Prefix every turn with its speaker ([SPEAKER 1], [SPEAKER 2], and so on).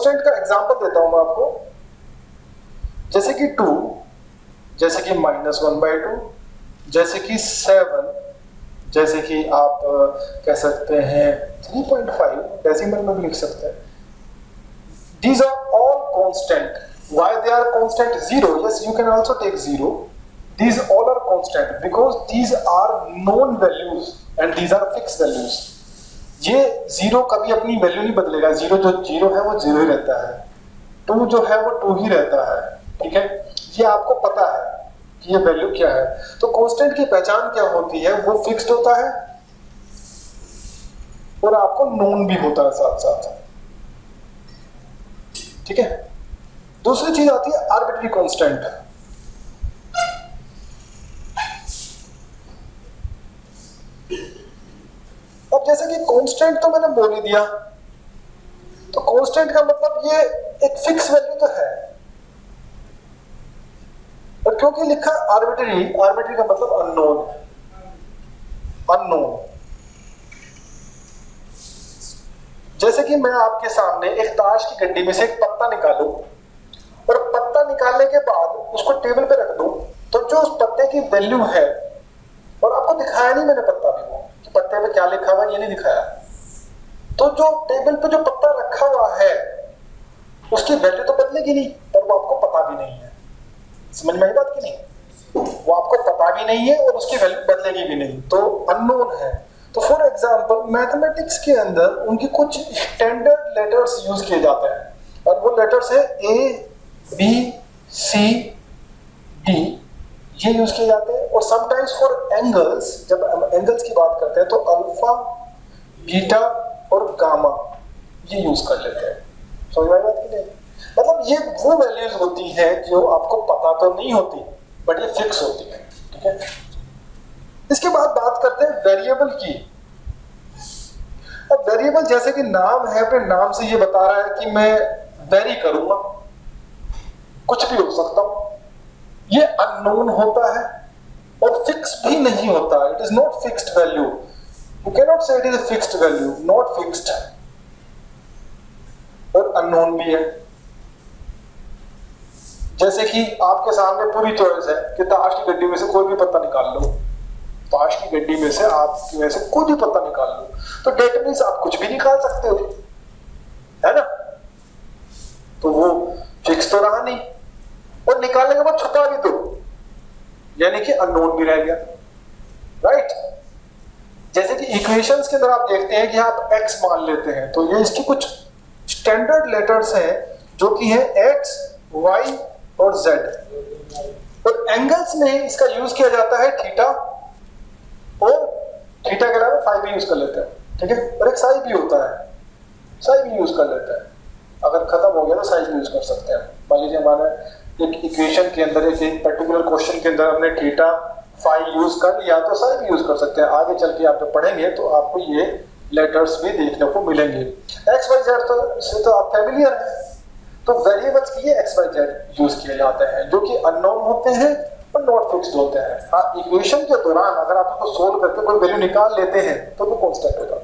[SPEAKER 1] Constant का example देता हूँ मैं आपको। जैसे कि टू जैसे कि माइनस वन बाई टू जैसे कि सेवन जैसे कि आप कह सकते हैं थ्री पॉइंट फाइव डेसीमल में भी लिख सकते हैं। These are all constant why they are constant zero yes you can also take zero these all are constant because these are known values and these are fix values ये zero कभी अपनी value नहीं बदलेगा। Zero जो zero है, वो zero ही रहता है। टू जो है, वो टू ही रहता है। ठीक है? ये आपको पता है कि ये वैल्यू क्या है। तो कांस्टेंट की पहचान क्या होती है? वो फिक्स्ड होता है और आपको नोन भी होता है साथ साथ। ठीक है? दूसरी चीज़ आती है आर्बिट्री कांस्टेंट जैसे कि कांस्टेंट तो मैंने बोल ही दिया। तो कांस्टेंट का मतलब ये एक फिक्स वैल्यू तो है। और क्योंकि लिखा आर्बिट्री आर्बिट्री का मतलब अननोन अननोन जैसे कि मैं आपके सामने एक ताश की गड्डी में से एक पत्ता निकालू, और पत्ता निकालने के बाद उसको टेबल पे रख दू तो जो उस पत्ते की वैल्यू है, और आपको दिखाया नहीं मैंने पत्ते। पे क्या लिखा हुआ ये नहीं दिखाया। तो जो टेबल पे जो पत्ता रखा हुआ है, उसकी वैल्यू तो बदलेगी नहीं, पर वो आपको पता भी नहीं है। समझ में आई बात की नहीं? वो आपको पता भी नहीं है और उसकी वैल्यू बदलेगी भी नहीं। तो अननोन है। तो फॉर एग्ज़ाम्पल मैथमेटिक्स के अंदर उनके कुछ स्टैंडर्ड लेटर्स यूज़ किए जाते हैं। और वो लेटर्स है ए बी सी डी ये यूज़ किए जाते हैं। और समटाइम्स फॉर एंगल्स जब हम एंगल्स की बात करते हैं तो अल्फ़ा बीटा और गामा ये यूज़ कर लेते हैं। समझ में बात की नहीं? मतलब ये वो वैल्यूज़ होती है जो आपको पता तो नहीं होती बट ये फिक्स होती है, ठीक है? इसके बाद बात करते हैं वेरिएबल की। अब वेरिएबल जैसे कि नाम है, अपने नाम से ये बता रहा है कि मैं वेरी करूँगा। कुछ भी हो सकता हूँ। ये अननोन होता है और फिक्स भी नहीं होता। It is not fixed value you can not say it is fixed value not fixed और अननोन भी है। जैसे कि आपके सामने पूरी चॉइस है कि ताश की गड्डी में से कोई भी पत्ता निकाल लो। ताश की गड्डी में से आप में से कोई भी पत्ता निकाल लो। तो डेट मीन आप कुछ भी निकाल सकते हो। है ना? तो वो फिक्स तो रहा नहीं। और निकालने के बाद छुपा भी दो यानी कि अननोन भी रह गया। राइट जैसे कि इक्वेशंस के अंदर आप देखते हैं कि आप x मान लेते हैं तो ये इसकी कुछ स्टैंडर्ड लेटर्स हैं जो कि है x, y और z और एंगल्स में इसका यूज़ किया जाता है थीटा और थीटा के अलावा फाइव भी यूज़ कर लेते हैं ठीक है? और एक साई भी होता है। साई भी यूज़ कर लेते हैं। अगर खत्म हो गया तो साइज़ भी यूज़ कर सकते हैं। मान लीजिए हमारा एक इक्वेशन के अंदर, एक पर्टिकुलर क्वेश्चन के अंदर हमने थीटा फाइव यूज़ कर लिया तो साई भी यूज़ कर सकते हैं। आगे चल के आप जब पढ़ेंगे तो आपको ये लेटर्स भी देखने को मिलेंगे। एक्स वाई जेड तो से तो आप फैमिलियर हैं। तो वेरिएबल्स के लिए एक्स वाई जेड यूज़ किए जाते हैं, जो कि अननोन होते हैं और नॉट फिक्स्ड होते हैं। हाँ इक्वेशन के दौरान अगर आप उसको सोल्व करके कोई वैल्यू निकाल लेते हैं तो वो कॉन्स्टेंट होगा